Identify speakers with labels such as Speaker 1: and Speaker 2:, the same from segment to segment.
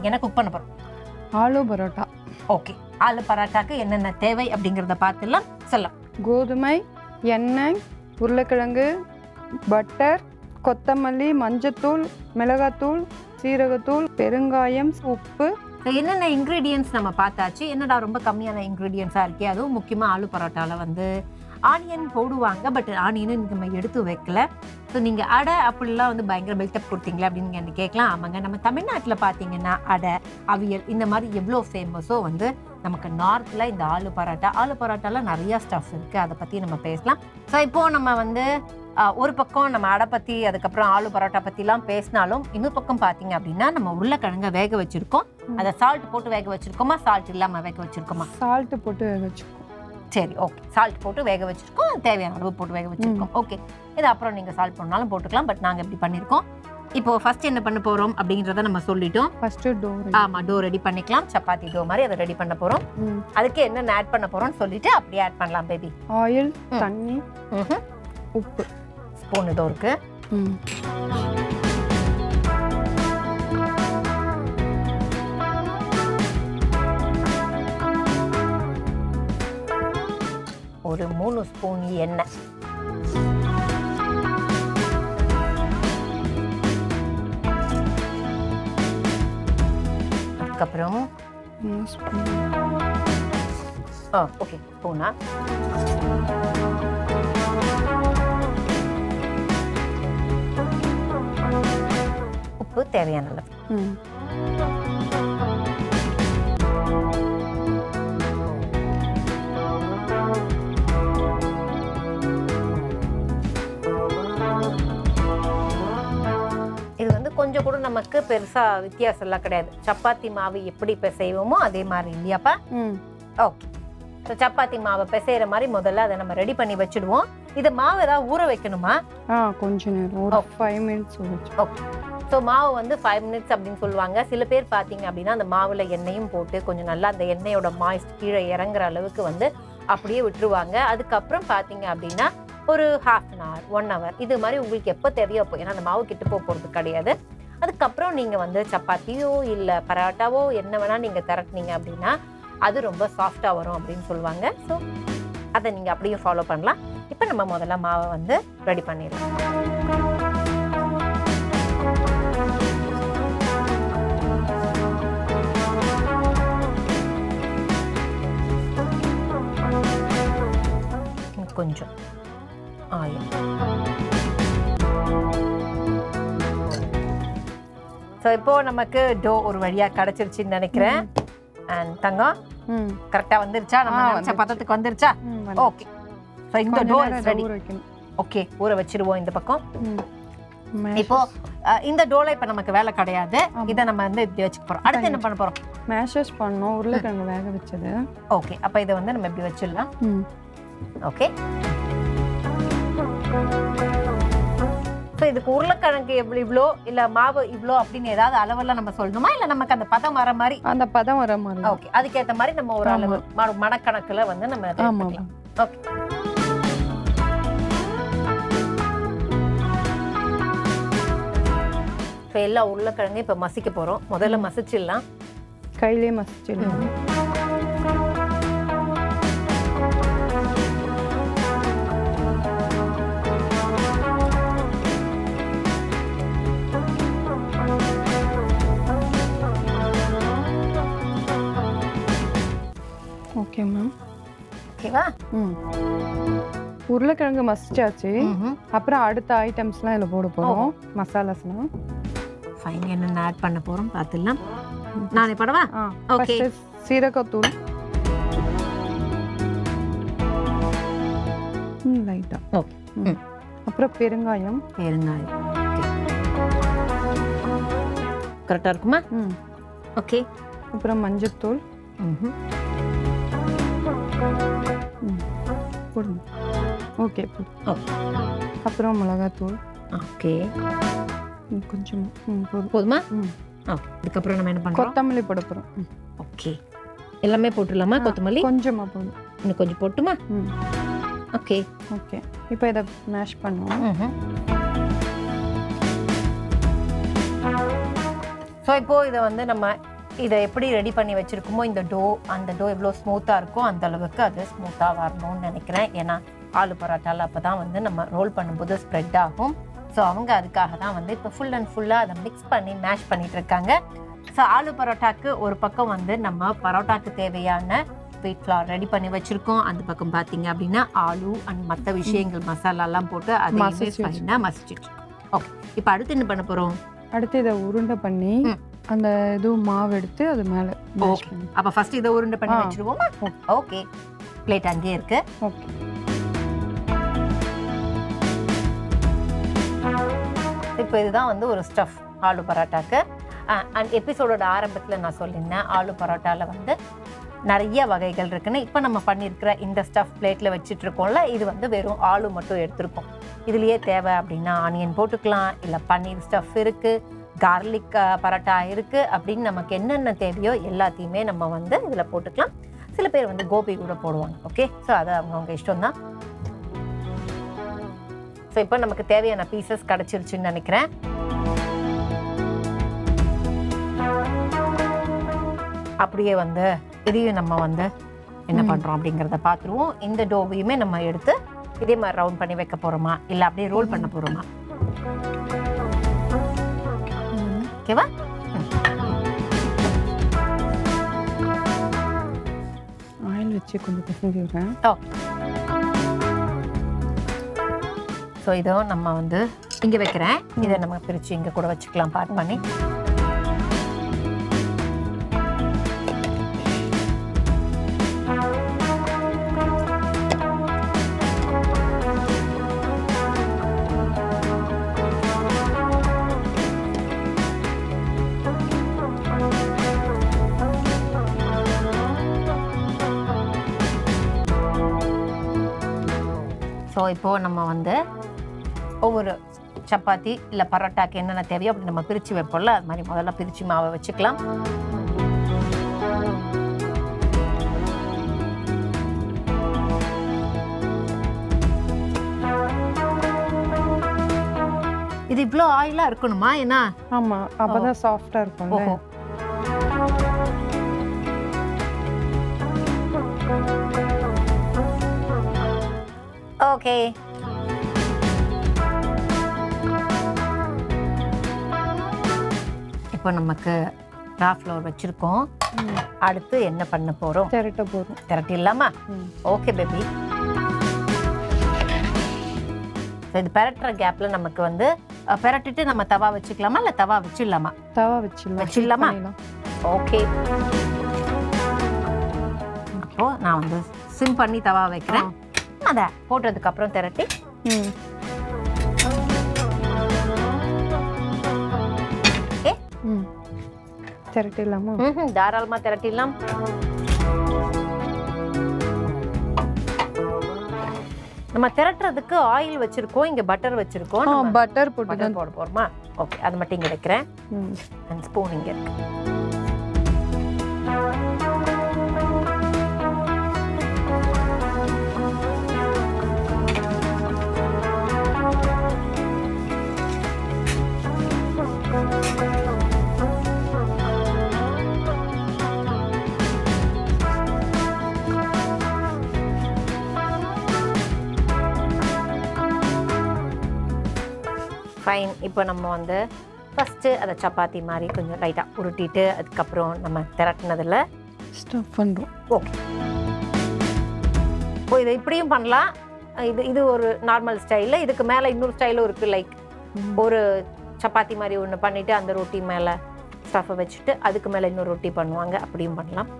Speaker 1: நீங்க என்ன குக் பண்ண போறோம்?
Speaker 2: ஆலு பரோட்டா.
Speaker 1: ஓகே ஆலு பராட்டாக்கு என்னென்ன தேவை அப்படிங்கறத பார்த்துலாம் சொல்லலாம்.
Speaker 2: கோதுமை எண்ணெய் உருளைக்கிழங்கு பட்டர் கொத்தமல்லி மஞ்சத்தூள் மிளகாத்தூள் சீரகத்தூள் பெருங்காயம் உப்பு.
Speaker 1: என்னென்ன இன்க்ரீடியன்ஸ் நம்ம பார்த்தாச்சு? என்னடா ரொம்ப கம்மியான இன்க்ரீடியன்ஸாக இருக்கே? அதுவும் முக்கியமாக ஆலு பரோட்டாவில் வந்து ஆனியன் போடுவாங்க பட் ஆனியன் நம்ம எடுத்து வைக்கல. ஸோ நீங்கள் அடை அப்படிலாம் வந்து பயங்கர பில்டப் கொடுத்தீங்களே அப்படின்னு நீங்கள் கேட்கலாம். ஆமாங்க நம்ம தமிழ்நாட்டில் பார்த்தீங்கன்னா அடை அவியல் இந்த மாதிரி எவ்வளோ ஃபேமஸோ வந்து நமக்கு நார்த்தில் இந்த ஆலு பரோட்டா ஆலு பரோட்டால நிறைய ஸ்டஃப் இருக்குது அதை பற்றி நம்ம பேசலாம். ஸோ இப்போது நம்ம வந்து ஒரு பக்கம் நம்ம அடை பற்றி அதுக்கப்புறம் ஆலு பரோட்டா பற்றிலாம் பேசினாலும் இன்னொரு பக்கம் பார்த்தீங்க அப்படின்னா நம்ம உருளைக்கிழங்க வேக வச்சுருக்கோம். அதை சால்ட் போட்டு வேக வச்சிருக்கோமா? சால்ட் இல்லாம வேக வச்சிருக்கோமா?
Speaker 2: சால்ட்டு போட்டு வச்சுக்கோ
Speaker 1: சரி ஓகே சால்ட் போட்டு வேக வச்சிருக்கோம். தேவையான அளவு போட்டு வேக வச்சிருக்கோம். ஓகே இது அப்புறம் நீங்க சால்ட் பண்ணாலும் போட்டுக்கலாம். பட் நாங்க எப்படி பண்ணிருக்கோம். இப்போ ஃபர்ஸ்ட் என்ன பண்ண போறோம் அப்படிங்கறத நம்ம சொல்லிட்டோம்.
Speaker 2: ஃபஸ்ட்டு டோர்
Speaker 1: ஆமா டோ ரெடி பண்ணிக்கலாம். சப்பாத்தி டோ மாதிரி அதை ரெடி பண்ண போறோம். அதுக்கு என்னென்ன ஆட் பண்ண போறோம்னு சொல்லிட்டு அப்படியே ஆட் பண்ணலாம் பேபி
Speaker 2: ஆயில். தண்ணி உப்பு.
Speaker 1: ஸ்பூன் இதோ இருக்கு. ஒரு மூணு ஸ்பூன் எண்ணெய் அதுக்கப்புறம்
Speaker 2: மூணு ஸ்பூன்
Speaker 1: ஆ ஓகே ஸ்பூனா உப்பு தேவையான அளவு கொஞ்சம் கூட நமக்கு பெருசா வித்தியாசம் எல்லாம் கிடையாது. சப்பாத்தி மாவு எப்படி பிசைவோமோ அதே மாதிரி இல்லையாப்பா? ஓகே. ஸோ சப்பாத்தி மாவை பிசைகிற மாதிரி முதல்ல அதை நம்ம ரெடி பண்ணி வச்சுடுவோம். இது மாவு ஏதாவது ஊற வைக்கணுமா?
Speaker 2: ஆ கொஞ்ச நேரம். ஒரு. ஃபைவ் மினிட்ஸ்
Speaker 1: ஓகே ஸோ மாவு வந்து ஃபைவ் மினிட்ஸ் அப்படின்னு சொல்லுவாங்க. சில பேர் பார்த்தீங்க அப்படின்னா அந்த மாவில் எண்ணெயும் போட்டு கொஞ்சம் நல்லா அந்த எண்ணெயோட மாய்ஸ்ட் கீழே இறங்குற அளவுக்கு வந்து அப்படியே விட்டுருவாங்க. அதுக்கப்புறம் பார்த்தீங்க அப்படின்னா ஒரு half an hour one hour இது மாதிரி உங்களுக்கு எப்போ தேவையோ அப்போ. ஏன்னா அந்த மாவு கெட்டு போக போகிறது கிடையாது. அதுக்கப்புறம் நீங்கள் வந்து சப்பாத்தியோ இல்லை பரோட்டாவோ என்ன வேணால் நீங்கள் திரட்டினீங்க அப்படின்னா அது ரொம்ப சாஃப்டாக வரும் அப்படின்னு சொல்லுவாங்க. ஸோ அதை நீங்கள் அப்படியே ஃபாலோ பண்ணலாம். இப்போ நம்ம முதல்ல மாவை வந்து ரெடி பண்ணிடலாம். கொஞ்சம் ஆயில். ஸோ இப்போ நமக்கு டோ ஒரு வழியா கிடைச்சிருச்சுன்னு நினைக்கிறேன். அண்ட் தங்கம்
Speaker 2: ம்.
Speaker 1: கரெக்டா வந்துருச்சா? நம்ம நினைச்ச. பதத்துக்கு வந்துருச்சா? ஓகே ஸோ இந்த டோ ரெடி ஓகே ஊற வச்சிருவோம் இந்த பக்கம். இப்போ இந்த டோல இப்ப நமக்கு வேலை கிடையாது. இதை நம்ம வந்து இப்படி வச்சுக்க போறோம். அடுத்து என்ன பண்ண போறோம்?
Speaker 2: மேஷஸ் பண்ணோம் உருளைக்கிழங்கு வேக வச்சது.
Speaker 1: ஓகே அப்ப இதை வந்து நம்ம இப்படி வச்சிடலாம். ஓகே ஸோ இதுக்கு உருளைக்கிழங்கு எவ்வளோ இவ்வளோ இல்ல மாவு இவ்வளோ அப்படின்னு ஏதாவது அளவெல்லாம் நம்ம சொல்லணுமா? இல்ல நமக்கு அந்த பதம் வர மாதிரி?
Speaker 2: அந்த பதம் வர மாதிரி.
Speaker 1: ஓகே அதுக்கேத்த மாதிரி நம்ம ஒரு அளவு மணக்கணக்குல வந்து நம்ம. ஓகே இப்போ எல்லா உருளைக்கிழங்கையும் இப்போ மசிக்க போறோம். முதல்ல மசிச்சிடலாம்.
Speaker 2: கையிலே மசிச்சிடலாம். ஓகே மேம்
Speaker 1: ஓகேவா
Speaker 2: ம். உருளைக்கிழங்கு மசிச்சாச்சு. அப்புறம் அடுத்த ஐட்டம்ஸ்லாம் இதில் போட போகிறோம் மசாலாஸ்லாம்.
Speaker 1: ஃபைன் என்னென்ன ஆட் பண்ண போறோம் பார்த்துடலாம் நானே படவா.
Speaker 2: ஃபஸ்ட்டு சீரகத்தூள் ம் லைட்டாக
Speaker 1: ஓகே
Speaker 2: ம். அப்புறம் பெருங்காயம்.
Speaker 1: பெருங்காயம். கரெக்டாக இருக்குமா?
Speaker 2: ம்.
Speaker 1: ஓகே
Speaker 2: அப்புறம் மஞ்சத்தூள். ம் போடுங்க. ஓகே போடு. அப்புறம் மிளகாத்தூள்.
Speaker 1: ஓகே
Speaker 2: கொஞ்சம் போதும்.
Speaker 1: ஓகே இதுக்கப்புறம் நம்ம என்ன பண்ணுறோம்?
Speaker 2: கொத்தமல்லி போட போகிறோம்
Speaker 1: ஓகே எல்லாமே போட்டுடலாமா? கொத்தமல்லி?
Speaker 2: கொஞ்சமாக போதும்.
Speaker 1: இன்னும் கொஞ்சம் போட்டுமா? ஓகே
Speaker 2: ஓகே இப்போ இதை மேஷ் பண்ணுவோம்.
Speaker 1: ஸோ இப்போ இதை வந்து நம்ம இதை எப்படி ரெடி பண்ணி வச்சிருக்கோமோ இந்த டோ அந்த டோ எவ்வளோ ஸ்மூத்தாக இருக்கோ அந்த அளவுக்கு அது ஸ்மூத்தாக வரணும்னு நினைக்கிறேன். ஏன்னா ஆலு பரோட்டாவில் அப்போ தான் வந்து நம்ம ரோல் பண்ணும்போது ஸ்ப்ரெட் ஆகும். ஸோ அவங்க அதுக்காக தான் வந்து இப்போ ஃபுல் அண்ட் ஃபுல்லாக அதை மிக்ஸ் பண்ணி மேஷ் பண்ணிட்டு இருக்காங்க. ஸோ ஆலு பரோட்டாக்கு ஒரு பக்கம் வந்து நம்ம பரோட்டாக்கு தேவையான வீட் ஃப்ளார் ரெடி பண்ணி வச்சிருக்கோம். அந்த பக்கம் பார்த்தீங்க அப்படின்னா ஆலு அண்ட் மற்ற விஷயங்கள் மசாலாலாம் போட்டு அதை மசிச்சிட்டு ஓகே இப்போ அடுத்து என்ன பண்ண போகிறோம்
Speaker 2: அடுத்து இதை உருண்டை பண்ணி. அந்த இது மாவு எடுத்து அது மேலே
Speaker 1: அப்போ ஃபர்ஸ்ட் இதை உருண்டை பண்ணி. வச்சிருவோமா? ஓகே பிளேட் அங்கேயே இருக்கு.
Speaker 2: ஓகே
Speaker 1: இப்போ இதுதான் வந்து ஒரு ஸ்டஃப் ஆலு பரோட்டாக்கு. அண்ட் எபிசோடோட ஆரம்பத்தில் நான் சொல்லியிருந்தேன் ஆலு பரோட்டாவில் வந்து நிறைய வகைகள் இருக்குன்னு. இப்போ நம்ம பண்ணியிருக்கிற இந்த ஸ்டஃப் பிளேட்டில் வச்சுட்டு இருக்கோம்ல இது வந்து வெறும் ஆலு மட்டும் எடுத்திருக்கோம். இதுலேயே தேவை அப்படின்னா ஆனியன் போட்டுக்கலாம் இல்லை பன்னீர் ஸ்டஃப் இருக்குது கார்லிக் பரோட்டா இருக்குது அப்படின்னு நமக்கு என்னென்ன தேவையோ எல்லாத்தையுமே நம்ம வந்து இதில் போட்டுக்கலாம். சில பேர் வந்து கோபி கூட போடுவாங்க ஓகே ஸோ அது அவங்கவுங்க இஷ்டம் தான் ஸோ இப்போ நமக்கு தேவையான பீசஸ் கிடச்சிருச்சுன்னு நினைக்கிறேன். அப்படியே வந்து இதையும் நம்ம வந்து என்ன. பண்ணுறோம் அப்படிங்கிறத பார்த்துருவோம். இந்த டோவையுமே நம்ம எடுத்து இதே மாதிரி ரவுண்ட் பண்ணி வைக்க போகிறோமா இல்லை அப்படியே ரோல் பண்ண போகிறோமா ஓகேவா?
Speaker 2: ஆயில் வச்சு கொஞ்சம் பிசைஞ்சு விடுறேன்.
Speaker 1: ஸோ இதுவும் நம்ம வந்து இங்கே வைக்கிறேன். இதை நம்ம பிரித்து இங்கே கூட வச்சுக்கலாம் பார்ட் பண்ணி. இப்போது நம்ம வந்து ஒவ்வொரு சப்பாத்தி இல்லை பரோட்டாக்கு என்னென்ன தேவையோ அப்படி நம்ம பிரித்து வைப்போம்ல. அது மாதிரி முதல்ல பிரித்து மாவை வச்சுக்கலாம். இது இவ்வளோ ஆயிலாக இருக்கணுமா? ஏன்னா
Speaker 2: ஆமாம் அப்போ தான் சாஃப்டாக இருக்கும்ல.
Speaker 1: ஓஹோ. ஓகே இப்போ நமக்கு ரா ஃப்ளோர் வச்சுருக்கோம். அடுத்து என்ன பண்ண போகிறோம்
Speaker 2: திரட்ட போதும்
Speaker 1: திரட்டிடலாமா. ஓகே பேபி இது பெரட்டுற கேப்பில் நமக்கு வந்து பெரட்டிட்டு நம்ம தவா வச்சுக்கலாமா? இல்லை தவா வச்சிடலாமா?
Speaker 2: தவா வச்சிடலாம்.
Speaker 1: வச்சிடலாமா? ஓகே அப்போ நான் வந்து சிம் பண்ணி தவா வைக்கிறேன். அதை போட்டதுக்கு அப்புறம் திரட்டி. ஏ?
Speaker 2: ம். திரட்டிடலாமா?
Speaker 1: நம்ம திரட்டுறதுக்கு ஆயில் வச்சிருக்கோம் இங்க பட்டர் வச்சிருக்கோம்.
Speaker 2: பட்டர் போட்டு
Speaker 1: போட போறோமா? ஓகே அது மட்டும் இங்க வைக்கிறேன்.
Speaker 2: ம்.
Speaker 1: அண்ட் ஸ்பூன் இங்க இருக்கு. ஃபைன் இப்போ நம்ம வந்து ஃபஸ்ட்டு அதை சப்பாத்தி மாதிரி கொஞ்சம் லைட்டாக உருட்டிட்டு அதுக்கப்புறம் நம்ம திரட்டினதில்
Speaker 2: ஸ்டஃப் பண்ணுறோம்
Speaker 1: ஓகே இப்போ இதை இப்படியும் பண்ணலாம். இது இது ஒரு நார்மல் ஸ்டைலில் இதுக்கு மேலே இன்னொரு ஸ்டைலும் இருக்குது லைக் ஒரு சப்பாத்தி மாதிரி ஒன்று பண்ணிவிட்டு அந்த ரொட்டி மேலே ஸ்டஃப்பை வச்சுட்டு அதுக்கு மேலே இன்னொரு ரொட்டி பண்ணுவாங்க. அப்படியும் பண்ணலாம்.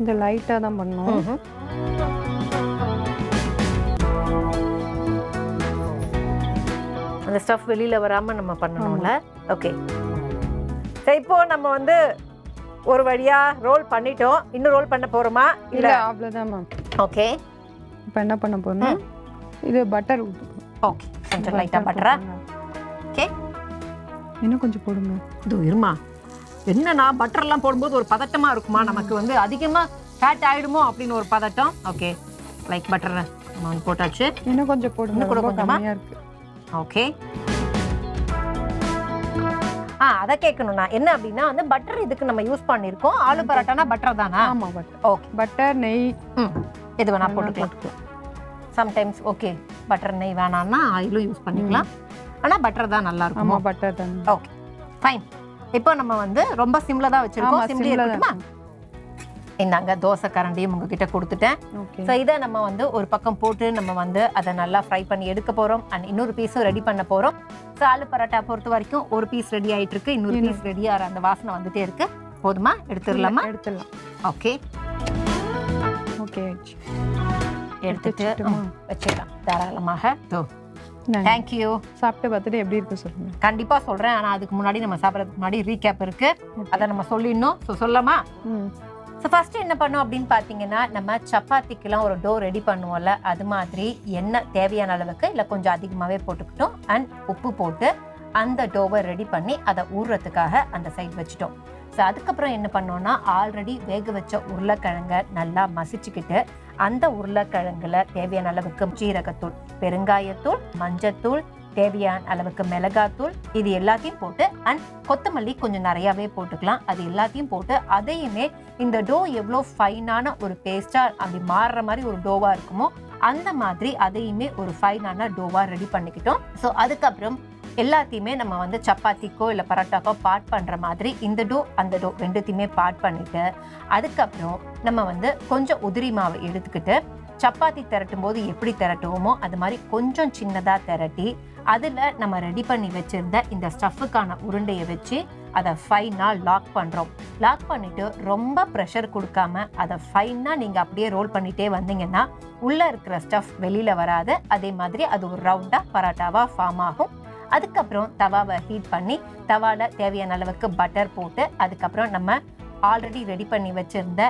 Speaker 2: இந்த லைட்டாக தான் பண்ணோம்
Speaker 1: அந்த ஸ்டஃப் வெளியில் வராமல் நம்ம பண்ணணும்ல? ஓகே சரி இப்போ நம்ம வந்து ஒரு வழியா ரோல் பண்ணிட்டோம். இன்னும் ரோல் பண்ண போறோமா?
Speaker 2: இல்ல அவ்வளோதான் மேம்
Speaker 1: ஓகே
Speaker 2: இப்போ என்ன பண்ண போறோம்னா இது பட்டர்
Speaker 1: ஓகே கொஞ்சம் லைட்டா பட்டரா ஓகே
Speaker 2: இன்னும் கொஞ்சம் போடுங்க.
Speaker 1: இது இருமா. என்னன்னா பட்டர்லாம் போடும்போது ஒரு பதட்டமா இருக்குமா? நமக்கு வந்து அதிகமா ஃபேட் ஆயிடுமோ அப்படின்னு ஒரு பதட்டம். ஓகே லைக் பட்டர் நம்ம போட்டாச்சு.
Speaker 2: இன்னும் கொஞ்சம் போடுங்க.
Speaker 1: இன்னும் கூட
Speaker 2: ரொம்ப
Speaker 1: கொஞ்சமா?
Speaker 2: கம்மியா இருக்கு.
Speaker 1: ஓகே ஆ அதை கேட்கணும் நான் என்ன அப்படின்னா வந்து பட்டர் இதுக்கு நம்ம யூஸ் பண்ணியிருக்கோம். ஆலு பரோட்டானா பட்டர் தானா?
Speaker 2: ஆமா பட்டர்
Speaker 1: ஓகே
Speaker 2: பட்டர் நெய்.
Speaker 1: ம். எது வேணா போட்டுக்கலாம். சம்டைம்ஸ் ஓகே பட்டர் நெய் வேணாம்னா ஆயிலும் யூஸ் பண்ணிக்கலாம். ஆனா பட்டர் தான் நல்லா இருக்கும்.
Speaker 2: பட்டர் தான்.
Speaker 1: ஓகே ஃபைன் இப்போ நம்ம வந்து ரொம்ப சிம்ல தான் வச்சிருக்கோம்.
Speaker 2: தான்
Speaker 1: இருக்கட்டுமா? இந்தாங்க தோசை கரண்டியும் உங்ககிட்ட கொடுத்துட்டேன். ஸோ இதை நம்ம வந்து ஒரு பக்கம் போட்டு நம்ம வந்து அதை நல்லா ஃப்ரை பண்ணி எடுக்க போறோம். அண்ட் இன்னொரு பீஸும் ரெடி பண்ண போறோம். ஸோ ஆலு பரோட்டா பொறுத்த வரைக்கும் ஒரு பீஸ் ரெடி ஆயிட்டு இருக்கு இன்னொரு. பீஸ் ரெடி ஆகிற அந்த வாசனை வந்துட்டே இருக்கு. போதுமா? எடுத்துடலாமா?
Speaker 2: எடுத்துடலாம்.
Speaker 1: ஓகே
Speaker 2: ஓகே
Speaker 1: எடுத்துட்டு வச்சிடலாம். தாராளமாக.
Speaker 2: நான்
Speaker 1: தேங்க்யூ
Speaker 2: சாப்பிட்டு பார்த்துட்டு எப்படி இருக்கு சொல்லுங்க.
Speaker 1: கண்டிப்பா சொல்றேன். ஆனா அதுக்கு முன்னாடி நம்ம சாப்பிட்றதுக்கு முன்னாடி ரீகேப் இருக்கு. அதை நம்ம சொல்லிடணும். ஸோ சொல்லலாமா?
Speaker 2: ம்.
Speaker 1: ஸோ ஃபஸ்ட்டு என்ன பண்ணோம் அப்படின்னு பார்த்தீங்கன்னா நம்ம சப்பாத்திக்கெலாம் ஒரு டோ ரெடி பண்ணுவோம்ல அது மாதிரி எண்ணெய் தேவையான அளவுக்கு இல்லை கொஞ்சம் அதிகமாகவே போட்டுக்கிட்டோம். அண்ட் உப்பு போட்டு அந்த டோவை ரெடி பண்ணி அதை ஊறுறதுக்காக அந்த சைட் வச்சுட்டோம். ஸோ அதுக்கப்புறம் என்ன பண்ணோன்னா ஆல்ரெடி வேக வச்ச உருளைக்கிழங்க நல்லா மசிச்சுக்கிட்டு அந்த உருளைக்கிழங்குல தேவையான அளவுக்கு ஜீரகத்தூள் பெருங்காயத்தூள் மஞ்சத்தூள் தேவையான அளவுக்கு மிளகாத்தூள் இது எல்லாத்தையும் போட்டு அண்ட் கொத்தமல்லி கொஞ்சம் நிறையாவே போட்டுக்கலாம். அது எல்லாத்தையும் போட்டு அதையுமே இந்த டோ எவ்வளோ ஃபைனான ஒரு பேஸ்டா அப்படி மாறுற மாதிரி ஒரு டோவா இருக்குமோ அந்த மாதிரி அதையுமே ஒரு ஃபைனான டோவா ரெடி பண்ணிக்கிட்டோம். ஸோ அதுக்கப்புறம் எல்லாத்தையுமே நம்ம வந்து சப்பாத்திக்கோ இல்லை பரோட்டாக்கோ பாட் பண்ணுற மாதிரி இந்த டோ அந்த டோ ரெண்டுத்தையுமே பாட் பண்ணிட்டு அதுக்கப்புறம் நம்ம வந்து கொஞ்சம் உதிரி மாவை எடுத்துக்கிட்டு சப்பாத்தி திரட்டும் போது எப்படி திரட்டுவோமோ அது மாதிரி கொஞ்சம் சின்னதாக திரட்டி அதில் நம்ம ரெடி பண்ணி வச்சுருந்த இந்த ஸ்டஃப்புக்கான உருண்டையை வச்சு அதை ஃபைனாக லாக் பண்ணுறோம் லாக் பண்ணிவிட்டு ரொம்ப ப்ரெஷர் கொடுக்காம அதை ஃபைனாக நீங்கள் அப்படியே ரோல் பண்ணிகிட்டே வந்தீங்கன்னா உள்ளே இருக்கிற ஸ்டஃப் வெளியில் வராது. அதே மாதிரி அது ஒரு ரவுண்டாக பரோட்டாவாக ஃபார்ம் ஆகும். அதுக்கப்புறம் தவாவை ஹீட் பண்ணி தவாவில் தேவையான அளவுக்கு பட்டர் போட்டு அதுக்கப்புறம் நம்ம ஆல்ரெடி ரெடி பண்ணி வச்சுருந்த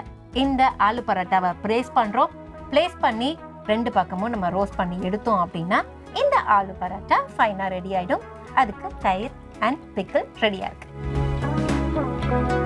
Speaker 1: இந்த ஆலு பரோட்டாவை ப்ளேஸ் பண்ணுறோம் ப்ளேஸ் பண்ணி ரெண்டு பக்கமும் நம்ம ரோஸ்ட் பண்ணி எடுத்தோம் அப்படின்னா இந்த ஆலு பரோட்டா ஃபைனாக ரெடி ஆகிடும் அதுக்கு தயிர் அண்ட் பிக்கிள் ரெடியாக இருக்குது